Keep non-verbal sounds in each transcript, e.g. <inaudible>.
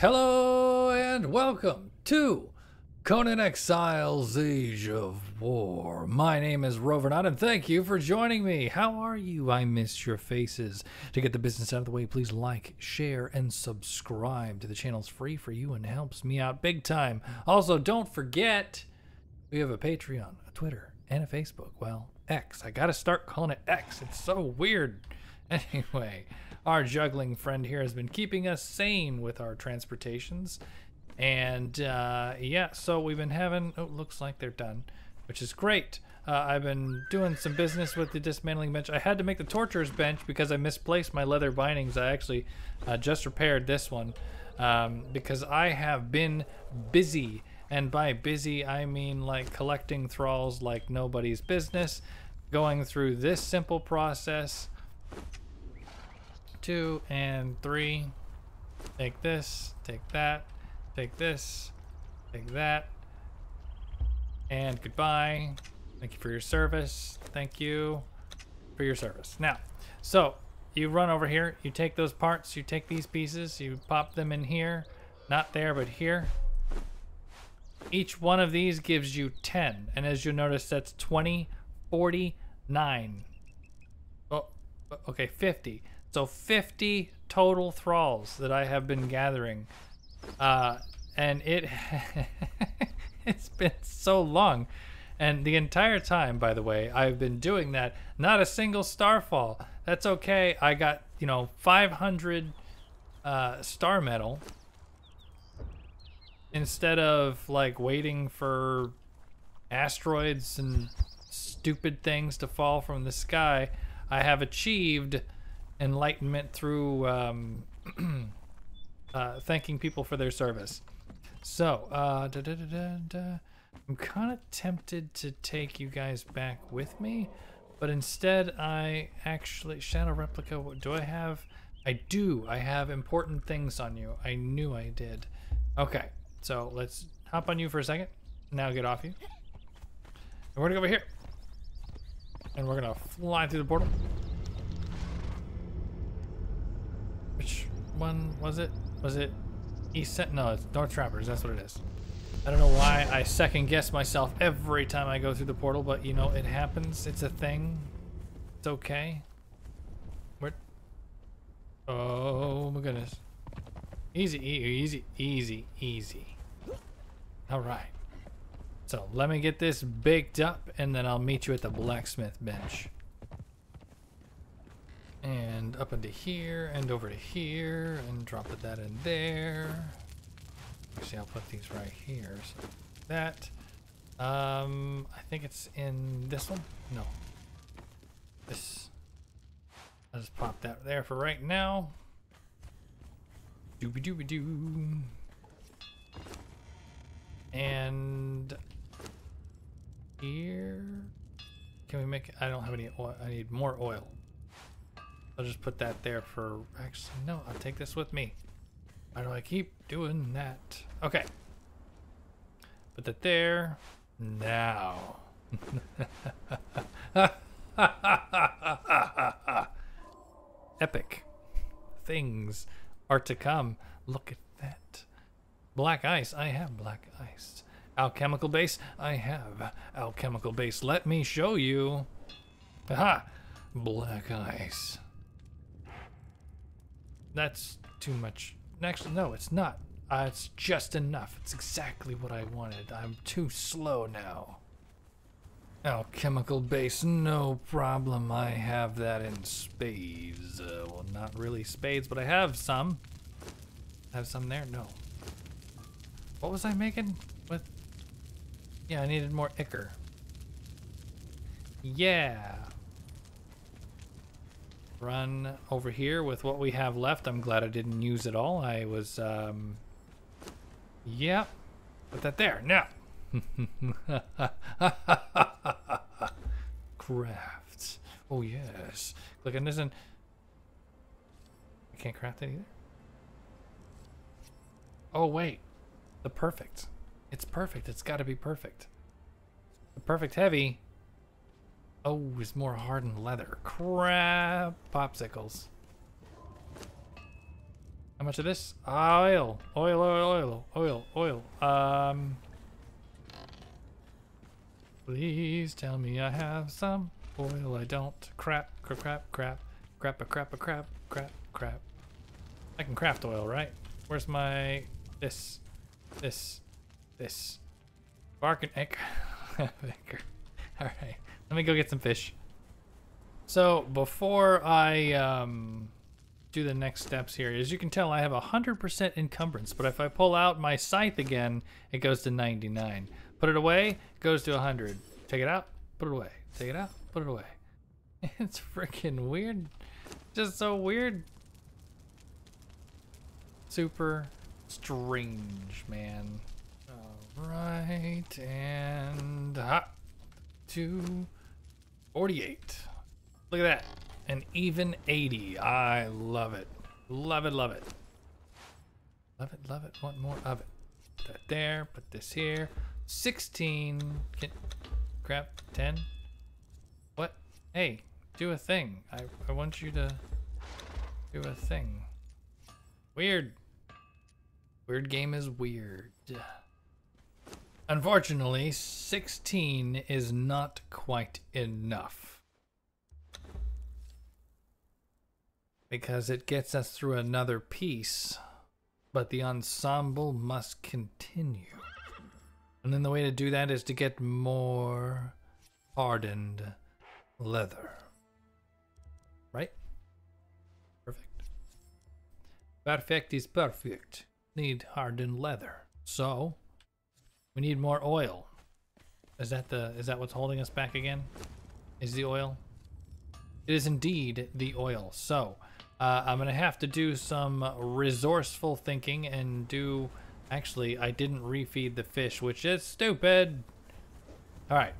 Hello and welcome to Conan Exiles Age of War. My name is RoverNaut and thank you for joining me. How are you? I miss your faces. To get the business out of the way, please like, share, and subscribe to the channel. It's free for you and helps me out big time. Also, don't forget we have a Patreon, a Twitter, and a Facebook. Well, X. I gotta start calling it X. It's so weird. <laughs> Anyway, our juggling friend here has been keeping us sane with our transportations. And uh, yeah, so we've been having, oh, looks like they're done, which is great. Uh, I've been doing some business with the dismantling bench. I had to make the torturer's bench because I misplaced my leather bindings. I actually uh, just repaired this one um, because I have been busy. And by busy, I mean like collecting thralls like nobody's business, going through this simple process two and three. Take this, take that, take this, take that, and goodbye. Thank you for your service. Thank you for your service. Now, so you run over here, you take those parts, you take these pieces, you pop them in here, not there, but here. Each one of these gives you 10, and as you notice, that's 20, 40, 9. Oh, okay, 50. So 50 total thralls that I have been gathering. Uh, and it <laughs> it's been so long. And the entire time, by the way, I've been doing that. Not a single starfall. That's okay. I got, you know, 500 uh, star metal instead of like waiting for asteroids and stupid things to fall from the sky. I have achieved enlightenment through um, <clears throat> uh, thanking people for their service. So, uh, I'm kind of tempted to take you guys back with me, but instead I actually, Shadow Replica, what do I have? I do, I have important things on you. I knew I did. Okay, so let's hop on you for a second. Now get off you. And we're gonna go over here. And we're gonna fly through the portal. Which one was it? Was it East Set? No, it's North Trappers. That's what it is. I don't know why I second guess myself every time I go through the portal, but you know, it happens. It's a thing. It's okay. Where? Oh my goodness. Easy, easy, easy, easy. All right. So let me get this baked up and then I'll meet you at the blacksmith bench. And up into here and over to here and drop that in there. Actually, I'll put these right here. So that. Um, I think it's in this one. No. This. I'll just pop that there for right now. Doobie doobie doo. And here. Can we make? I don't have any oil. I need more oil. I'll just put that there for, actually, no, I'll take this with me. Why do I keep doing that? Okay. Put that there. Now. <laughs> Epic. Things are to come. Look at that. Black ice. I have black ice. Alchemical base. I have alchemical base. Let me show you. Aha! Black ice. That's too much. Actually, no, it's not. Uh, it's just enough. It's exactly what I wanted. I'm too slow now. Alchemical base, no problem. I have that in spades. Uh, well, not really spades, but I have some. Have some there? No. What was I making with? Yeah, I needed more ichor. Yeah run over here with what we have left. I'm glad I didn't use it all. I was, um, yeah, put that there. Now, <laughs> crafts. Oh yes, click on this and I can't craft it either. Oh wait, the perfect. It's perfect. It's got to be perfect. The perfect heavy Oh, it's more hardened leather. Crap. Popsicles. How much of this? Oil. Oil, oil, oil, oil, oil. Um. Please tell me I have some oil. I don't. Crap, crap, crap, crap. Crap, a crap, a crap, crap, crap. I can craft oil, right? Where's my. This. This. This. Bark and egg. <laughs> Alright. Let me go get some fish. So, before I. Um, do the next steps here. As you can tell, I have 100% encumbrance, but if I pull out my scythe again, it goes to 99. Put it away, goes to 100. Take it out, put it away. Take it out, put it away. <laughs> It's freaking weird. Just so weird. Super strange, man. All right, and hot to 48. Look at that. An even 80. I love it. Love it, love it. Love it, love it. Want more of it. Put that there. Put this here. 16. Can, grab 10. What? Hey, do a thing. I, I want you to do a thing. Weird. Weird game is weird. Unfortunately, 16 is not quite enough. because it gets us through another piece, but the ensemble must continue. And then the way to do that is to get more hardened leather. Right? Perfect. Perfect is perfect. Need hardened leather. So, we need more oil. Is that the is that what's holding us back again? Is the oil? It is indeed the oil. So, uh, I'm gonna have to do some resourceful thinking and do. Actually, I didn't refeed the fish, which is stupid. All right,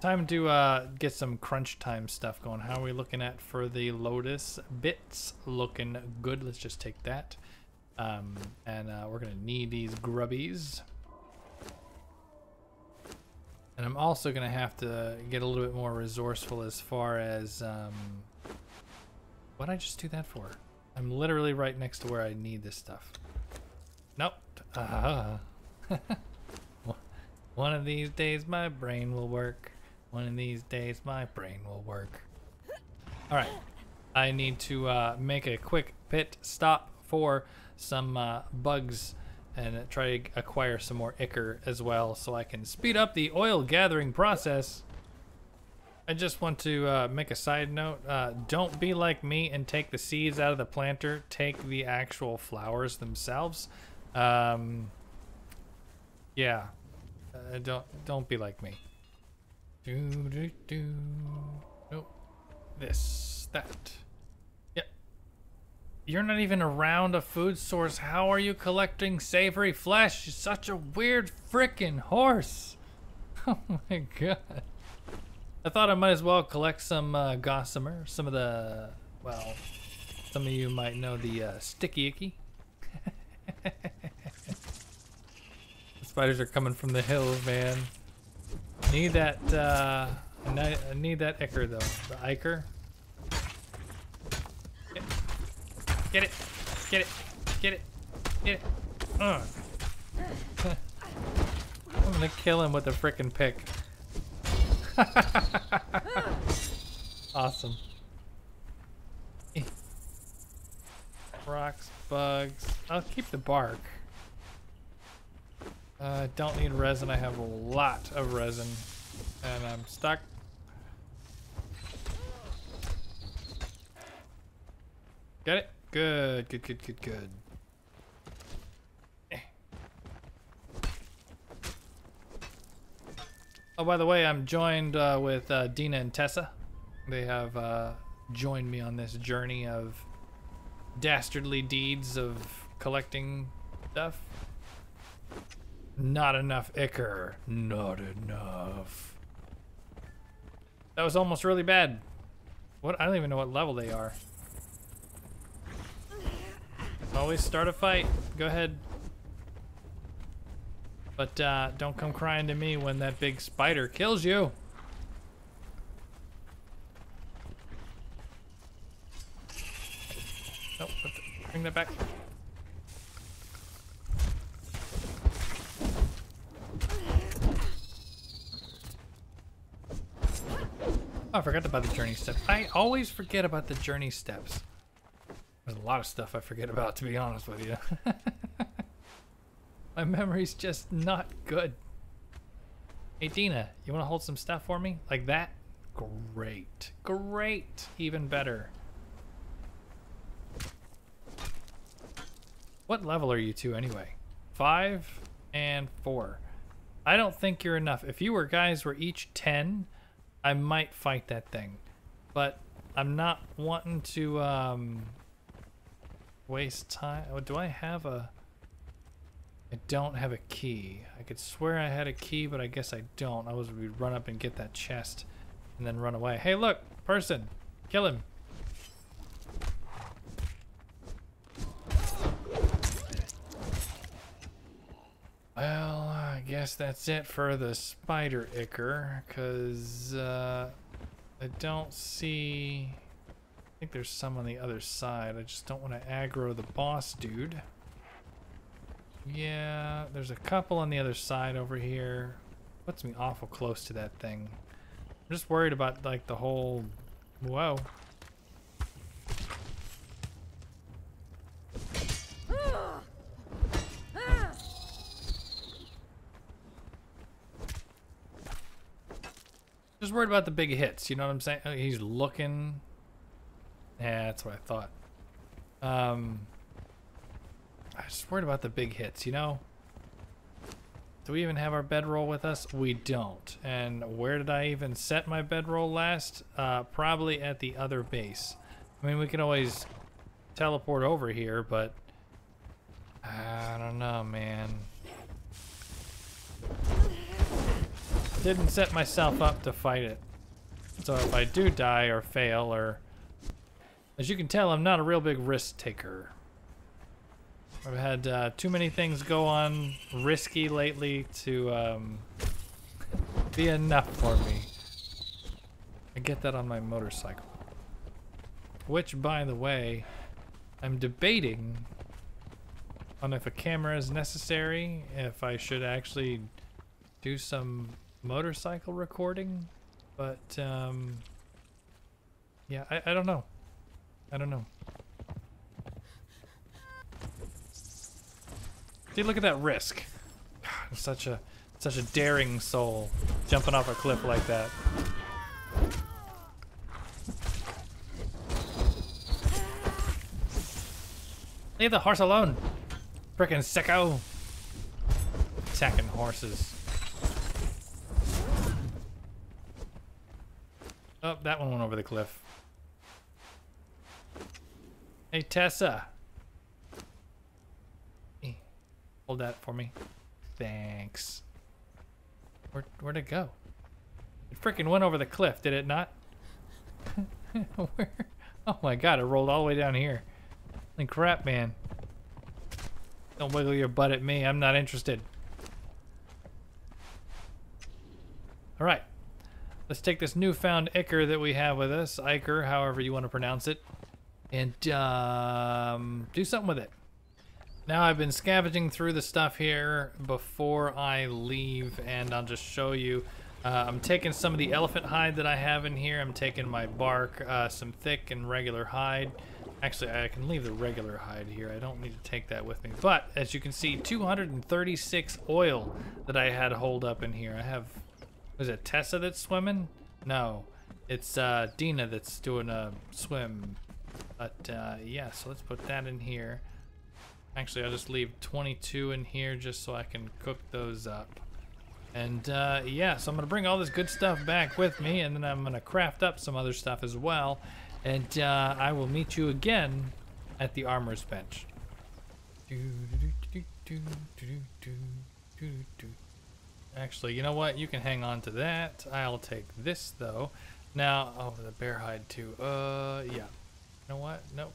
time to uh, get some crunch time stuff going. How are we looking at for the lotus bits? Looking good. Let's just take that. Um, and uh, we're gonna need these grubbies. And I'm also gonna have to get a little bit more resourceful as far as um, What'd I just do that for? I'm literally right next to where I need this stuff. Nope. <laughs> Uh, one of these days my brain will work. One of these days my brain will work. Alright. I need to uh, make a quick pit stop for some uh, bugs and try to acquire some more ichor as well so I can speed up the oil gathering process. I just want to uh, make a side note. Uh, don't be like me and take the seeds out of the planter. Take the actual flowers themselves. Um, yeah, uh, don't don't be like me. Do do do. Nope. This that. You're not even around a food source. How are you collecting savory flesh? You're such a weird freaking horse. <laughs> Oh my god. I thought I might as well collect some uh, gossamer, some of the, well, some of you might know the uh, sticky icky. <laughs> the spiders are coming from the hills, man. Need that, uh, I need that ichor though, the ichor. Get it, get it, get it, get it. Uh. <laughs> I'm gonna kill him with a frickin' pick. <laughs> awesome. Rocks, bugs. I'll keep the bark. Uh, don't need resin. I have a lot of resin. And I'm stuck. Get it? Good, good, good, good, good. Oh, by the way, I'm joined uh, with uh, Dina and Tessa. They have uh, joined me on this journey of dastardly deeds of collecting stuff. Not enough ichor. Not enough. That was almost really bad. What? I don't even know what level they are. Always start a fight. Go ahead. But uh, don't come crying to me when that big spider kills you. Nope, bring that back. Oh, I forgot about the journey steps. I always forget about the journey steps. There's a lot of stuff I forget about, to be honest with you. <laughs> My memory's just not good. Hey, Dina, you want to hold some stuff for me? Like that? Great. Great. Even better. What level are you two anyway? Five and four. I don't think you're enough. If you were guys were each 10, I might fight that thing. But I'm not wanting to um, waste time. Oh, do I have a... I don't have a key. I could swear I had a key, but I guess I don't. I was we'd run up and get that chest and then run away. Hey, look! Person! Kill him! Well, I guess that's it for the spider icker, because uh, I don't see... Think there's some on the other side. I just don't want to aggro the boss dude. Yeah, there's a couple on the other side over here. Puts me awful close to that thing. I'm just worried about like the whole... Whoa. Just worried about the big hits, you know what I'm saying? Uh, he's looking. Yeah, that's what I thought. Um, I was worried about the big hits, you know? Do we even have our bedroll with us? We don't. And where did I even set my bedroll last? Uh, probably at the other base. I mean, we can always teleport over here, but I don't know, man. Didn't set myself up to fight it. So if I do die or fail or... As you can tell, I'm not a real big risk taker. I've had uh, too many things go on risky lately to um, be enough for me. I get that on my motorcycle. Which, by the way, I'm debating on if a camera is necessary, if I should actually do some motorcycle recording, but um, yeah, I, I don't know. I don't know. Dude, look at that risk. <sighs> Such a such a daring soul jumping off a cliff like that. Leave the horse alone. Frickin' sicko. Attacking horses. Oh, that one went over the cliff. Hey, Tessa. Hold that for me. Thanks. Where, where'd it go? It freaking went over the cliff, did it not? <laughs> Where? Oh my god, it rolled all the way down here. Like crap, man. Don't wiggle your butt at me. I'm not interested. All right. Let's take this newfound Ichor that we have with us, Ichor, however you want to pronounce it, and um, do something with it. Now I've been scavenging through the stuff here before I leave, and I'll just show you. Uh, I'm taking some of the elephant hide that I have in here. I'm taking my bark, uh, some thick and regular hide. Actually, I can leave the regular hide here. I don't need to take that with me. But, as you can see, 236 oil that I had hold up in here. I have was it Tessa that's swimming? No, it's uh, Dina that's doing a swim. But uh, yeah, so let's put that in here. Actually, I'll just leave 22 in here just so I can cook those up. And uh, yeah, so I'm gonna bring all this good stuff back with me, and then I'm gonna craft up some other stuff as well. And uh, I will meet you again at the armor's bench. Actually, you know what? You can hang on to that. I'll take this, though. Now, oh, the bear hide, too. Uh, yeah. You know what? Nope.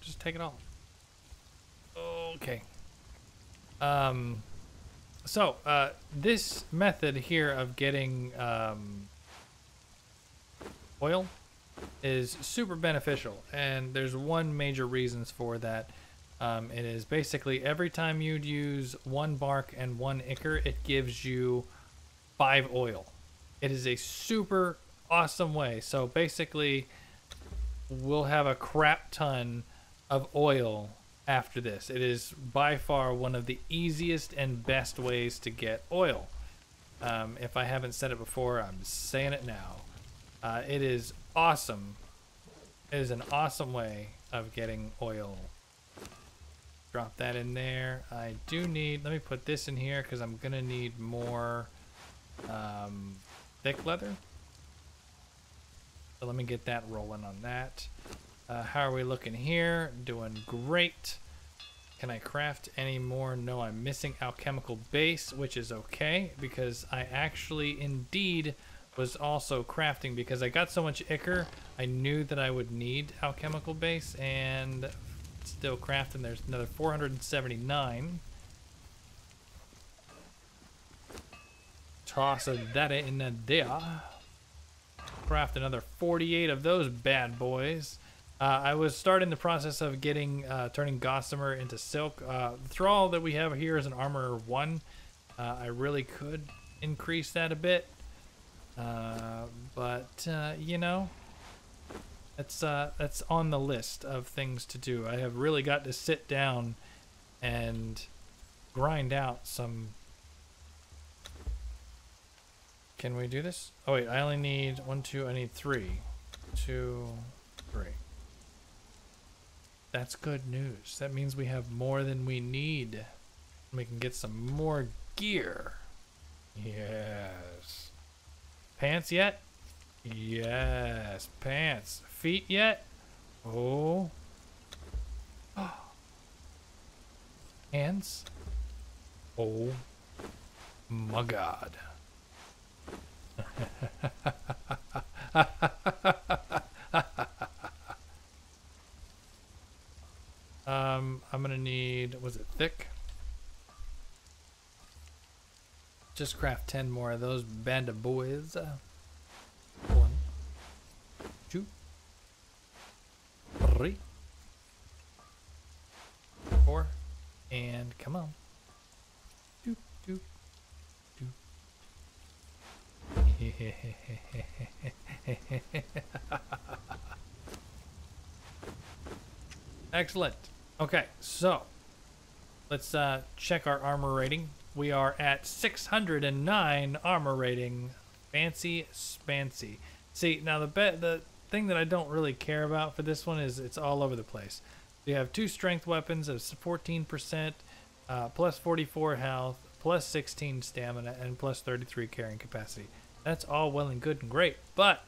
Just take it all. Okay. Um, so, uh, this method here of getting, um, oil is super beneficial. And there's one major reasons for that. Um, it is basically every time you'd use one bark and one ichor, it gives you five oil. It is a super awesome way. So basically, we'll have a crap ton of oil after this. It is by far one of the easiest and best ways to get oil. Um, if I haven't said it before, I'm saying it now. Uh, it is awesome. It is an awesome way of getting oil. Drop that in there. I do need, let me put this in here because I'm going to need more um, thick leather. So let me get that rolling on that. Uh, how are we looking here? Doing great. Can I craft any more? No, I'm missing alchemical base, which is okay because I actually indeed was also crafting because I got so much ichor. I knew that I would need alchemical base and still crafting. There's another 479. Toss that in there. Craft another 48 of those bad boys. Uh, I was starting the process of getting uh, turning gossamer into silk. Uh, the thrall that we have here is an armor one. Uh, I really could increase that a bit, uh, but uh, you know, that's that's on the list of things to do. I have really got to sit down and grind out some. Can we do this? Oh wait, I only need one, two. I need three, two, three. That's good news. That means we have more than we need. We can get some more gear. Yes. Pants yet? Yes. Pants. Feet yet? Oh. <gasps> Hands? Oh my god. <laughs> Um, I'm gonna need, was it thick? Just craft 10 more of those band of boys. Uh, one, two, three, four, and come on. <laughs> Excellent. Okay, so let's uh, check our armor rating. We are at 609 armor rating. Fancy spancy. See, now the the thing that I don't really care about for this one is it's all over the place. You have two strength weapons of 14%, uh, plus 44 health, plus 16 stamina, and plus 33 carrying capacity. That's all well and good and great, but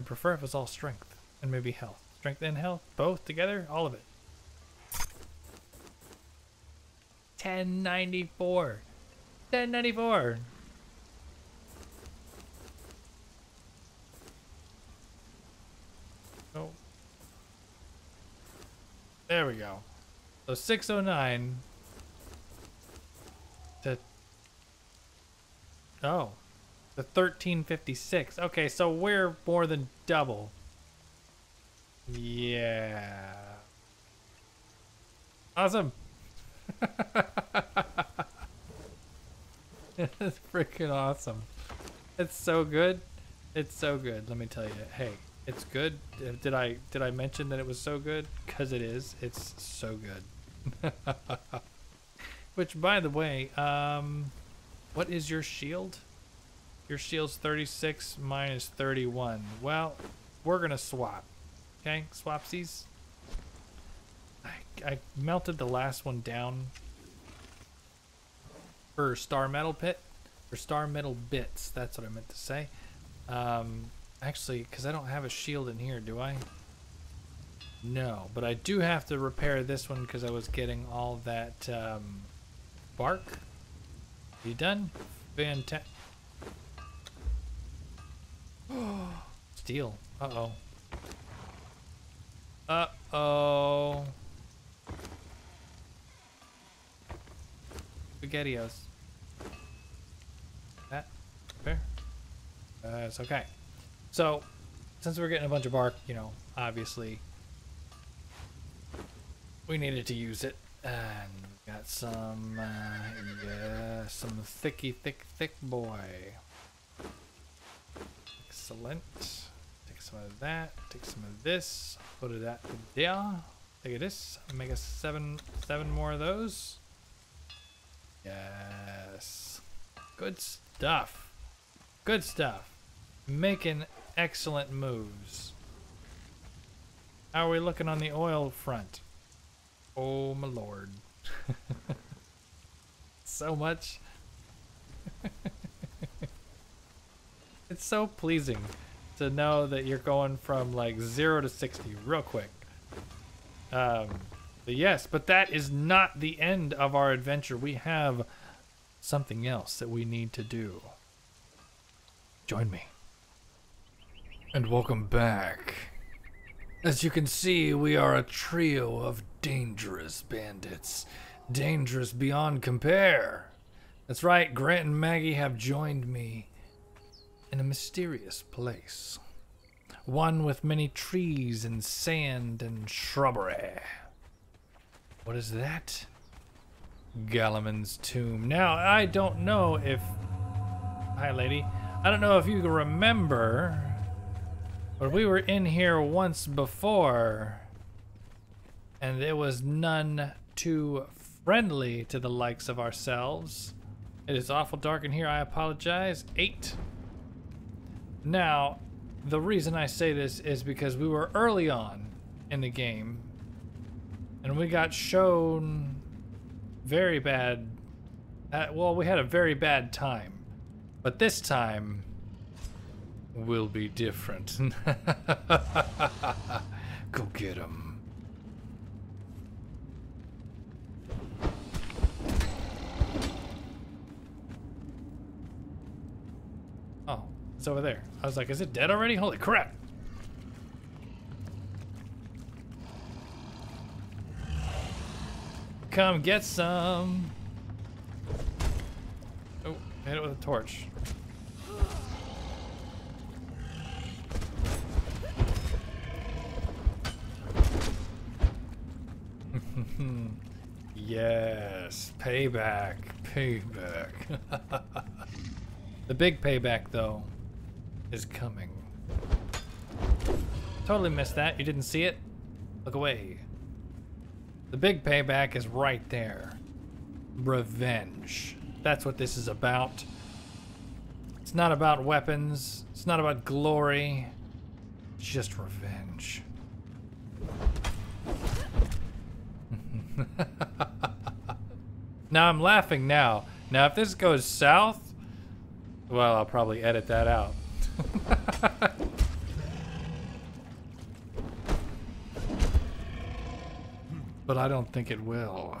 I prefer if it's all strength and maybe health. Strength and health, both together, all of it. 1094. 1094. Oh. There we go. So 609 to Oh. The 1356. Okay, so we're more than double. Yeah. Awesome. <laughs> it's freaking awesome. It's so good. It's so good. Let me tell you. Hey, it's good. Did I did I mention that it was so good? Cuz it is. It's so good. <laughs> Which by the way, um what is your shield? Your shield's 36 minus 31. Well, we're going to swap. Okay, swapsies. I, I melted the last one down for star metal pit, for star metal bits. That's what I meant to say. Um, actually, because I don't have a shield in here, do I? No, but I do have to repair this one because I was getting all that um, bark. You done? Fantastic. Steel. Uh-oh. Uh-oh. Spaghettios. That fair? Uh, okay. So, since we're getting a bunch of bark, you know, obviously, we needed to use it. And got some, uh, yeah, some thicky, thick, thick boy. Excellent. Take some of that. Take some of this. Put it at there. Take this. Make us seven, seven more of those. Yes. Good stuff. Good stuff. Making excellent moves. How are we looking on the oil front? Oh my lord. <laughs> so much. <laughs> it's so pleasing to know that you're going from like 0 to 60 real quick. Um, but yes, but that is not the end of our adventure. We have something else that we need to do. Join me. And welcome back. As you can see, we are a trio of dangerous bandits. Dangerous beyond compare. That's right, Grant and Maggie have joined me in a mysterious place. One with many trees and sand and shrubbery. What is that? Gallaman's tomb. Now, I don't know if... Hi, lady. I don't know if you remember, but we were in here once before, and it was none too friendly to the likes of ourselves. It is awful dark in here. I apologize. Eight. Now, the reason I say this is because we were early on in the game, and we got shown very bad. Uh, well, we had a very bad time. But this time will be different. <laughs> Go get him. Oh, over there. I was like, is it dead already? Holy crap. Come get some. Oh, hit it with a torch. <laughs> yes, payback, payback. <laughs> the big payback, though, is coming. Totally missed that. You didn't see it? Look away. The big payback is right there. Revenge. That's what this is about. It's not about weapons. It's not about glory. It's just revenge. <laughs> now I'm laughing now. Now if this goes south, well, I'll probably edit that out. <laughs> but I don't think it will.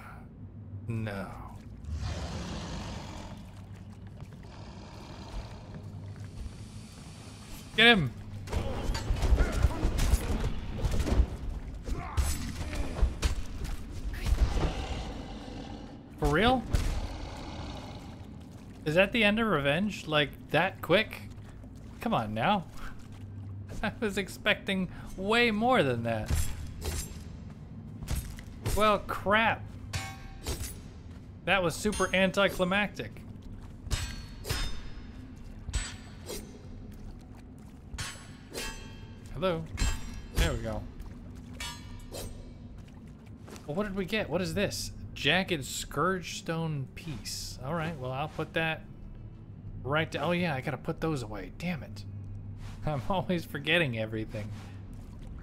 No. Get him! For real? Is that the end of Revenge? Like, that quick? Come on now. <laughs> I was expecting way more than that. Well, crap. That was super anticlimactic. Hello. There we go. Well, what did we get? What is this? Jagged Scourge Stone piece. All right, well, I'll put that right to, oh yeah, I gotta put those away. Damn it. <laughs> I'm always forgetting everything.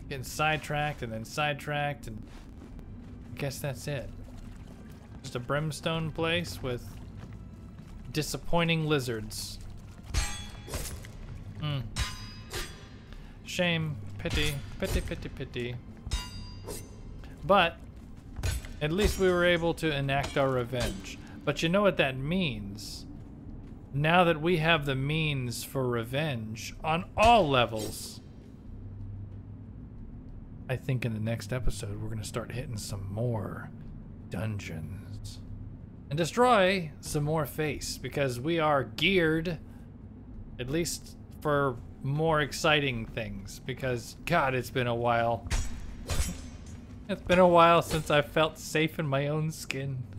Getting sidetracked and then sidetracked and I guess that's it. Just a brimstone place with disappointing lizards. Hmm. Shame, pity, pity, pity, pity. But, at least we were able to enact our revenge. But you know what that means? Now that we have the means for revenge on all levels, I think in the next episode, we're going to start hitting some more dungeons and destroy some more face because we are geared, at least for more exciting things. Because, God, it's been a while. it's been a while since I felt safe in my own skin. <laughs>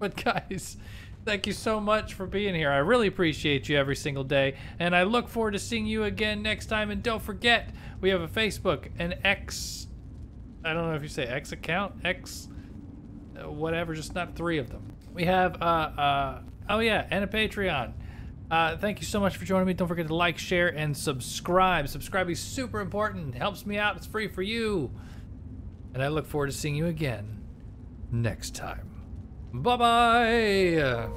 but, guys, Thank you so much for being here. I really appreciate you every single day. And I look forward to seeing you again next time. And don't forget, we have a Facebook, an X, I don't know if you say X account, X, uh, whatever, just not three of them. We have, uh, uh, oh yeah, and a Patreon. Uh, thank you so much for joining me. Don't forget to like, share, and subscribe. Subscribe is super important. It Helps me out. It's free for you. And I look forward to seeing you again next time. Bye bye.